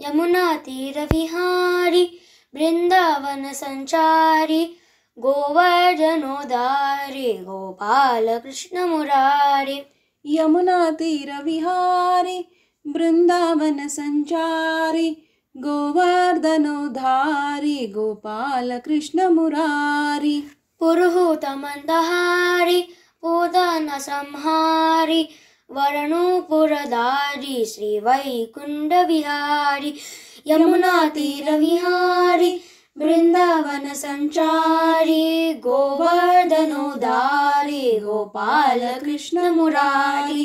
यमुनातीरविहारि बृन्दावनसञ्चारि गोवर्धनोदारि गोपालकृष्णमुरारि यमुनातीरविहारि बृन्दावनसञ्चारि गोवर्धनोधारि गोपालकृष्णमुरारि पुरुहूतमन्दहारि पूतनसंहारि वर्णुपुरधारि श्रीवैकुण्ठविहारि यमुनातीरविहारि बृन्दावनसञ्चारि गोवर्धनोदारि गोपालकृष्णमुरारि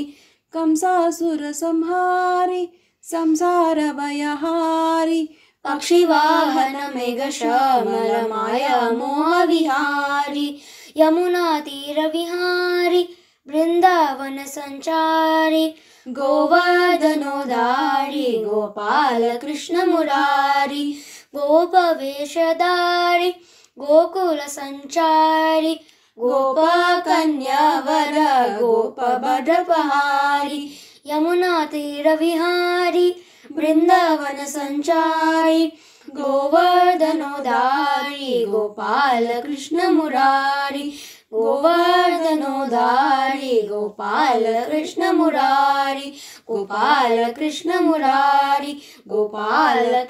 कंसासुरसंहारि संसारभयहारि पक्षिवाहनमेघशमलमायमोहविहारि यमुनातीरविहारि बृन्दावनसञ्चारि गोवर्धनोदारि गोपालकृष्णमुरारि गोपवेशधारि गोकुलसञ्चारि गोपकन्यावर गोपभद्रपहारि यमुनातीरविहारि बृन्दावनसञ्चारि गोवर्धनोदारि गोपालकृष्णमुरारि गोवर्धनोदारि गोपालकृष्णमुरारि गोपालकृष्णमुरारि गोपालकृष्णमुरारि